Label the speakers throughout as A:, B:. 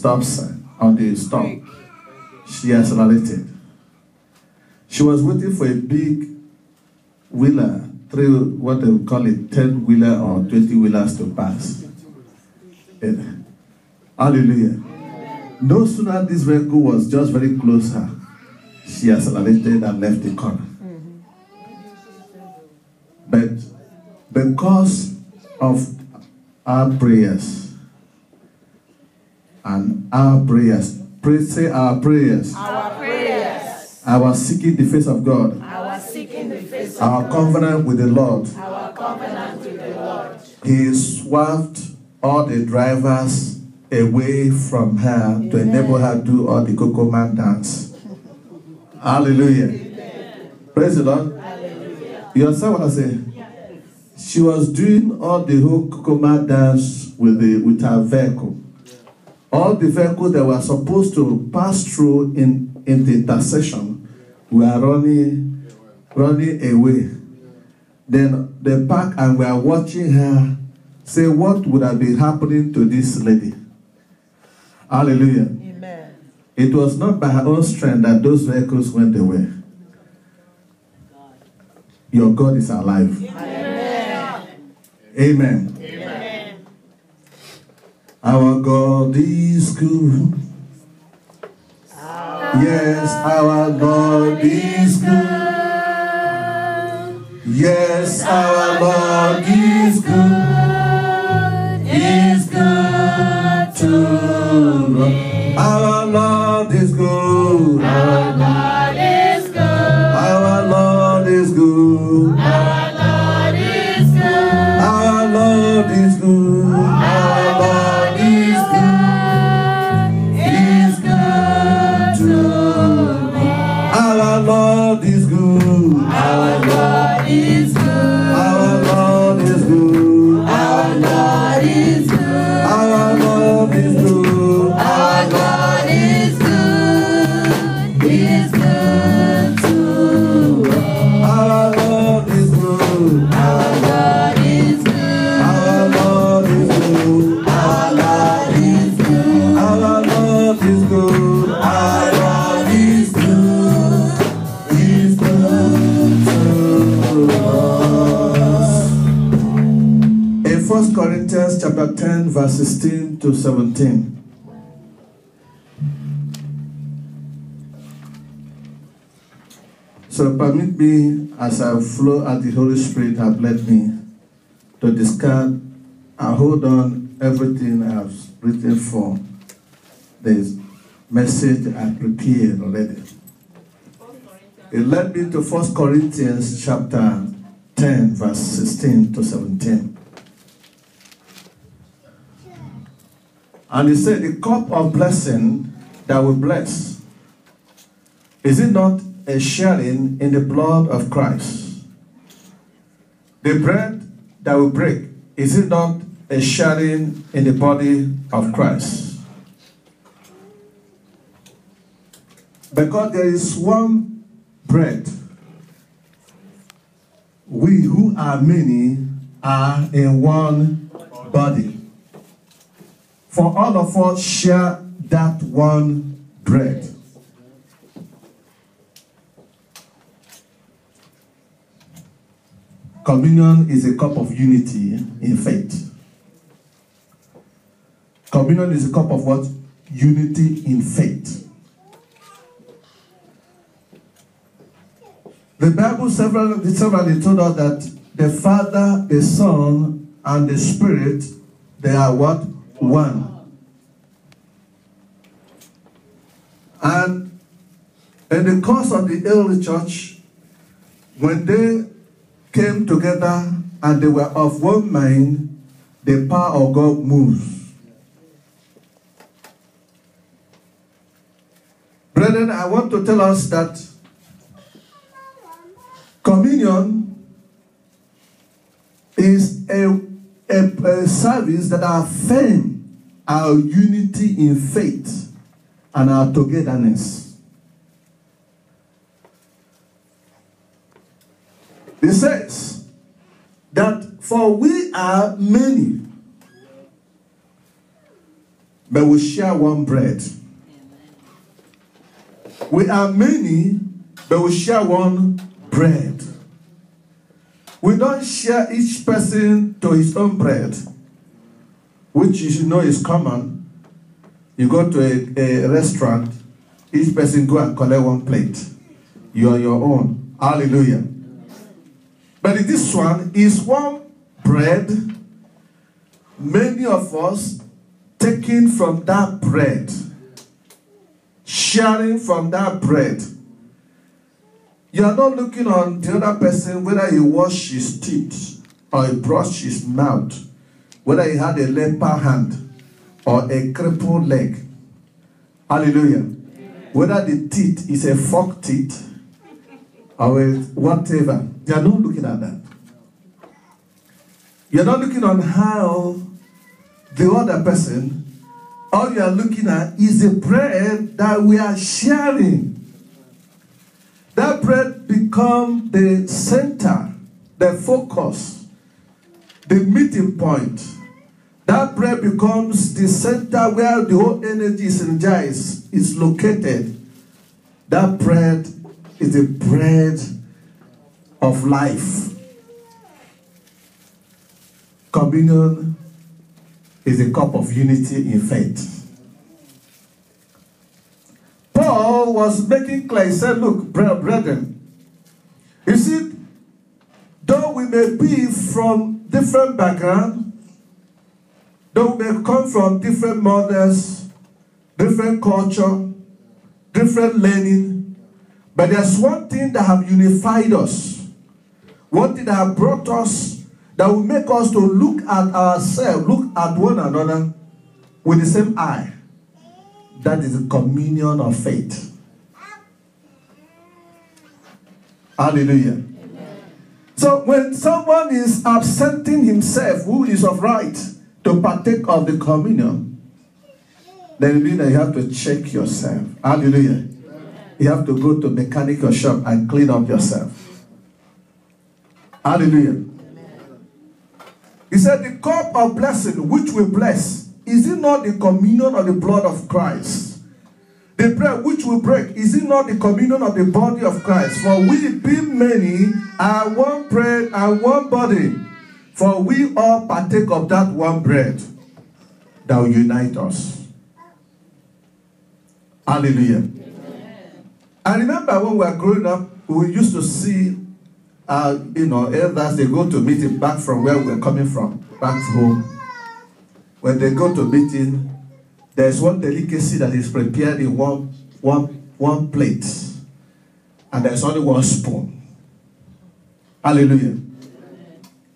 A: stop sign, on the stop. She accelerated. She was waiting for a big wheeler, three, what they call it, 10 wheeler or 20 wheelers to pass. And- hallelujah. No sooner this vehicle was just very close her, she accelerated and left the corner. Mm-hmm. But because of our prayers and our prayers, pray, say our prayers,
B: Our prayers,
A: our seeking the face of God,
B: our seeking the face of
A: our covenant with the Lord,
B: our covenant with the Lord.
A: He swerved all the drivers away from her to enable her to do all the Coco Man dance. Hallelujah. Praise the Lord. You understand what I say? She was doing all the whole Coco Man dance with the with her vehicle. All the vehicles that were supposed to pass through in, in the intersection were running running away. Then they park and we are watching her say what would have been happening to this lady. Hallelujah.
B: Amen.
A: It was not by her own strength that those vehicles went away. Your God is alive. Amen.
B: Amen.
A: Our God is good. Yes, our God is good. Yes, our Lord is good. Is good to us. Our Lord is good.
B: Our God
A: verse 16 to 17. So permit me as I flow as the Holy Spirit have led me to discard and hold on everything I have written for this message I prepared already. It led me to 1 Corinthians chapter 10, verse 16 to 17. And he said, The cup of blessing that we bless, is it not a sharing in the blood of Christ? The bread that we break, is it not a sharing in the body of Christ? Because there is one bread, we who are many are in one body. For all of us share that one bread. Communion is a cup of unity in faith. Communion is a cup of what? Unity in faith. The Bible several, severally told us that the Father, the Son, and the Spirit, they are what? One. And in the course of the early church, when they came together and they were of one mind, the power of God moves. Brethren, I want to tell us that communion is a, a, a service that affirms our unity in faith and our togetherness. It says that for we are many, but we share one bread. We are many, but we share one bread. We don't share each person to his own bread, which you know is common. You go to a, a restaurant, each person go and collect one plate. You are your own. Hallelujah. But in this one is one bread. Many of us taking from that bread, sharing from that bread. You are not looking on the other person whether he washed his teeth or he brushed his mouth, whether he had a leper hand or a crippled leg. Hallelujah. Whether the teeth is a fork teeth or whatever. You are not looking at that. You're not looking on how the other person, all you are looking at is the bread that we are sharing. That bread become the center, the focus, the meeting point. That bread becomes the center where the whole energy is energized, is located. That bread is the bread of life. Communion is a cup of unity in faith. Paul was making clear, he said, Look, bre- brethren, you see, though we may be from different background, though we may come from different mothers, different culture, different learning, but there's one thing that have unified us, one thing that have brought us, that will make us to look at ourselves, look at one another with the same eye. That is the communion of faith. Hallelujah. So when someone is absenting himself, who is of right to partake of the communion, then means that you have to check yourself. Hallelujah. You have to go to mechanic shop and clean up yourself. Hallelujah. He said, The cup of blessing which we bless, is it not the communion of the blood of Christ? The bread which we break, is it not the communion of the body of Christ? For we, being many, are one bread and one body. For we all partake of that one bread that will unite us. Hallelujah. I remember when we were growing up, we used to see, uh, you know, elders, they go to meeting back from where we're coming from, back home. When they go to meeting, there's one delicacy that is prepared in one, one, one plate, and there's only one spoon. Hallelujah.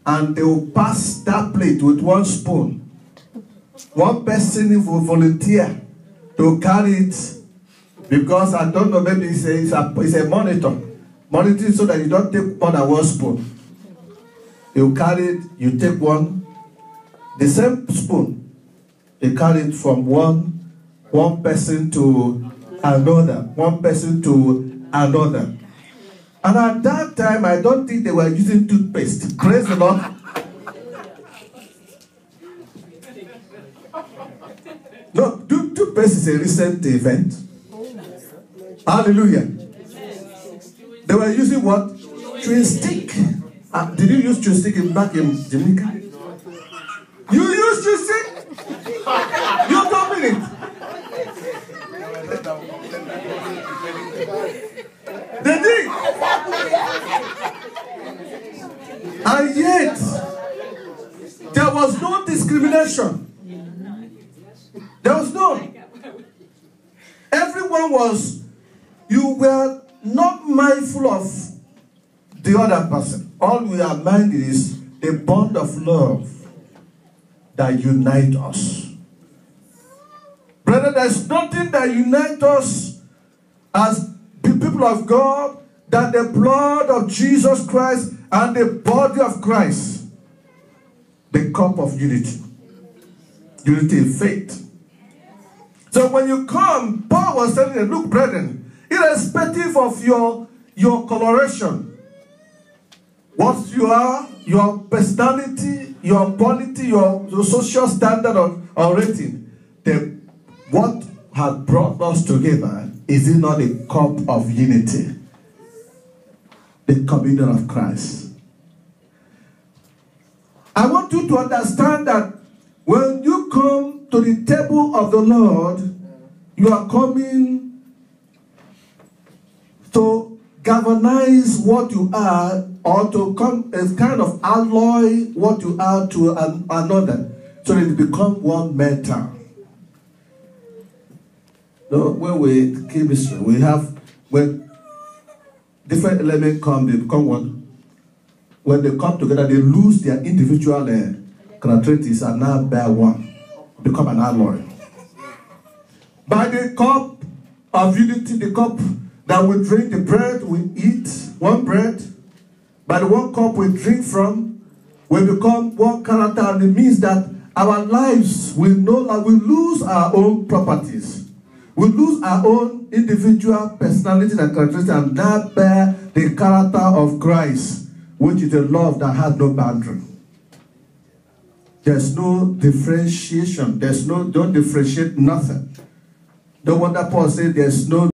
A: And they will pass that plate with one spoon. One person will volunteer to carry it because I don't know, maybe it's a, it's a, it's a monitor. Monitoring so that you don't take more than one spoon. You carry it, you take one. The same spoon, you carry it from one, one person to another, one person to another. And at that time, I don't think they were using toothpaste. Praise the Lord. No, to- toothpaste is a recent event. Hallelujah. They were using what? Chewing stick. Uh, did you use chewing stick in, back in Jamaica? You use chewing stick? You told me it. They did. And yet, there was no discrimination. There was none. Everyone was, you were not mindful of the other person. All we are minded is the bond of love that unites us. Brother, there's nothing that unites us as the people of God than the blood of Jesus Christ and the body of Christ. The cup of unity. Unity in faith. So when you come, Paul was telling them, look, brethren, irrespective of your, your coloration, what you are, your personality, your polity, your, your social standard or, or rating, the what has brought us together is it not a cup of unity? The communion of Christ. I want you to understand that when you come to the table of the Lord, you are coming to galvanize what you are or to come as kind of alloy what you are to an, another so that it become one metal. No, when we chemistry, we have when different elements come, they become one. When they come together, they lose their individual uh, characteristics and now bear one, become an alloy. By the cup of unity, the cup that we drink, the bread we eat, one bread, by the one cup we drink from, we become one character, and it means that our lives will no longer we lose our own properties. We lose our own individual personality and characteristics and now bear the character of Christ, which is a love that has no boundary. There's no differentiation. There's no, don't differentiate nothing. No wonder Paul said there's no